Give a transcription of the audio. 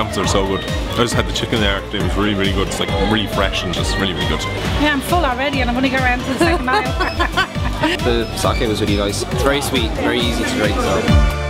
samples are so good. I just had the chicken there. It was really, really good. It's like really fresh and just really, really good. Yeah, I'm full already and I'm only going around to the second aisle. The sake was really nice. It's very sweet, very easy to drink. So.